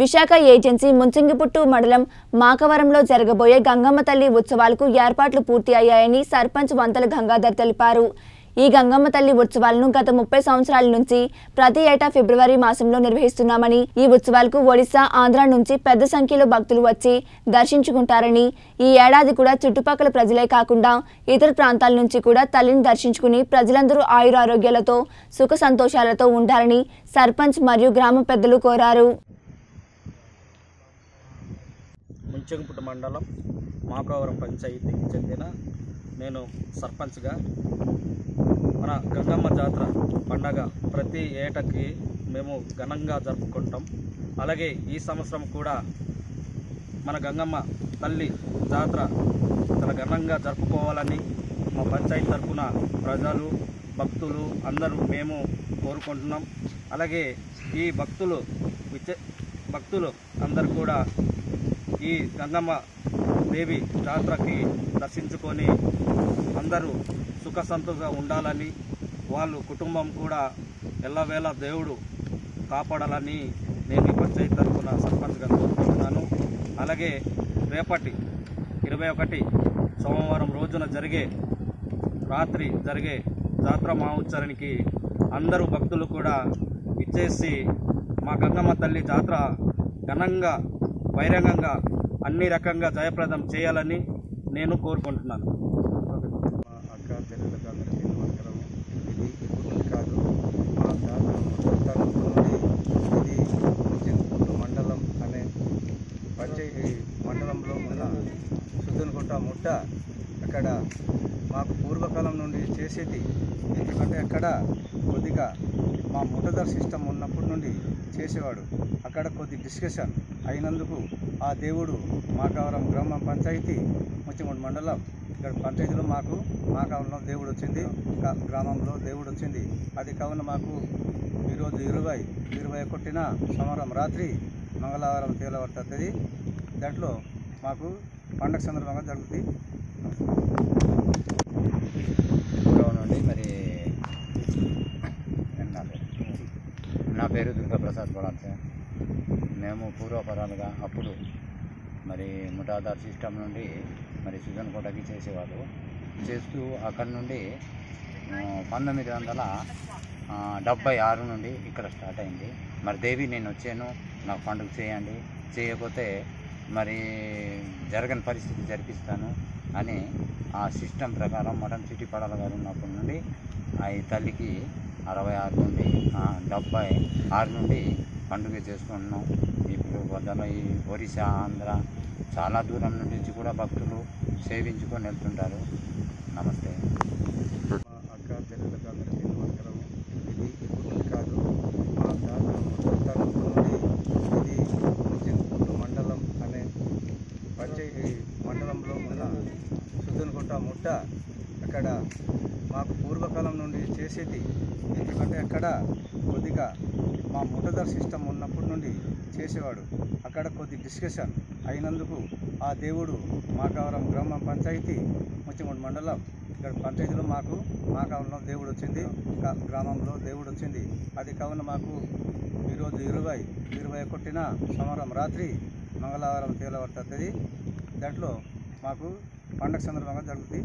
Visakha agency Munchingiputtu మండలం మాకవరంలో జరగబోయే గంగమ్మ తల్లి ఉత్సవాలకు ఏర్పాట్లు పూర్తి అయ్యాయని సర్పంచ్ వంతల గంగాధర్ తెలిపారు. ఈ గంగమ్మ తల్లి ఉత్సవాలను గత ముప్పై సంవత్సరాల నుంచి ప్రతి ఏటా ఫిబ్రవరి మాసంలో నిర్వహిస్తున్నామని ఈ ఉత్సవాలకు ఒడిశా ఆంధ్ర నుంచి పెద్ద సంఖ్యలో భక్తులు వచ్చి దర్శించుకుంటారని ఈ ఏడాది కూడా చుట్టుపక్కల ప్రజలే కాకుండా ఇతర ప్రాంతాల నుంచి కూడా తల్లిని దర్శించుకుని ప్రజలందరూ ఆయురారోగ్యాలతో సుఖ సంతోషాలతో ఉండాలని సర్పంచ్ మరియు గ్రామ పెద్దలు కోరారు. ముంచెంపుట్టు మండలం మాకవరం పంచాయతీకి చెందిన నేను సర్పంచ్గా మన గంగమ్మ జాతర పండగ ప్రతి ఏటకి మేము ఘనంగా జరుపుకుంటాం. అలాగే ఈ సంవత్సరం కూడా మన గంగమ్మ తల్లి జాతర చాలా ఘనంగా జరుపుకోవాలని మా పంచాయతీ తరఫున ప్రజలు భక్తులు అందరూ మేము కోరుకుంటున్నాం. అలాగే ఈ భక్తులు విచ భక్తులు అందరూ కూడా ఈ గంగమ్మ దేవి జాతరకి దర్శించుకొని అందరూ సుఖ సంతోషంగా ఉండాలని వాళ్ళు కుటుంబం కూడా ఎల్లవేళ దేవుడు కాపాడాలని నేను ఈ పంచాయతీ తరఫున సర్పంచ్గా కోరుకుంటున్నాను. అలాగే రేపటి ఇరవై ఒకటి సోమవారం రోజున జరిగే రాత్రి జరిగే జాతర మహోత్సవానికి అందరూ భక్తులు కూడా ఇచ్చేసి మా గంగమ్మ తల్లి జాతర ఘనంగా బహిరంగంగా అన్ని రకంగా జయప్రదం చేయాలని నేను కోరుకుంటున్నాను. మా అక్క చెల్లెలకు అందరికీ నమస్కారం ఇది ఇప్పుడు కాదు మా తాత ముత్తాతల నుండి ఇది చింతకుంట మండలం అనే పంచాయతీ మండలంలో ఉన్న సుద్దనకుంట ముట్ట అక్కడ మాకు పూర్వకాలం నుండి చేసేది. ఎందుకంటే అక్కడ కొద్దిగా మా ముఠదర్ సిస్టమ్ ఉన్నప్పటి నుండి చేసేవాడు. అక్కడ కొద్ది డిస్కషన్ అయినందుకు ఆ దేవుడు మాకావరం గ్రామ పంచాయతీ ముచ్చిమూడు మండలం ఇక్కడ పంచాయతీలో మాకు మాకవరంలో దేవుడు వచ్చింది గ్రామంలో దేవుడు వచ్చింది. అది కావున మాకు ఈరోజు ఇరవై ఇరవై ఒకటిన సోమవారం రాత్రి మంగళవారం తేలవర్తది దాంట్లో మాకు పండగ సందర్భంగా జరుగుతుంది. ఊరవ నుండి మరి నా పేరు దుర్గా ప్రసాద్ దుర్గాప్రసాద్ గొడాల్ సార్ మేము పూర్వపరాలుగా అప్పుడు మరి ముఠాదార్ సిస్టమ్ నుండి మరి సుజన్ కోటకి చేసేవాళ్ళు. చేస్తూ అక్కడి నుండి పంతొమ్మిది వందల డెబ్బై ఆరు నుండి ఇక్కడ స్టార్ట్ అయింది. మరి దేవి నేను వచ్చాను నాకు పండుగ చేయండి. చేయకపోతే మరి జరగని పరిస్థితి జరిపిస్తాను అని ఆ సిస్టమ్ ప్రకారం మటన్ సిటీ పడాల గారు ఉన్నప్పటి నుండి ఆ తల్లికి అరవై ఆరు నుండి డెబ్బై ఆరు నుండి పండుగ చేసుకుంటున్నాం ఇప్పుడు వద్దల ఈ ఒరిస్సా ఆంధ్ర చాలా దూరం నుంచి కూడా భక్తులు సేవించుకొని వెళ్తుంటారు. నమస్తే మా అక్క చెల్లెలకు అందరికీ నమస్కారం ఇది ఇప్పుడు కాదు మా తాత ముత్తాతల నుండి ఇది చింతకుంట మండలం అనే పంచాయతీ మండలంలో ఉన్న సుద్దనకుంట ముట్ట అక్కడ మాకు పూర్వకాలం నుండి చేసేది. ఎందుకంటే అక్కడ కొద్దిగా మా ముఠదర్ సిస్టమ్ ఉన్నప్పటి నుండి చేసేవాడు. అక్కడ కొద్ది డిస్కషన్ అయినందుకు ఆ దేవుడు మాకావరం గ్రామ పంచాయతీ ముచ్చిమూడు మండలం ఇక్కడ పంచాయతీలో మాకు మాకవరంలో దేవుడు వచ్చింది గ్రామంలో దేవుడు వచ్చింది. అది కావున మాకు ఈరోజు ఇరవై ఇరవై ఒకటిన సోమవారం రాత్రి మంగళవారం తేలబడుతుంది దాంట్లో మాకు పండగ సందర్భంగా జరుగుతుంది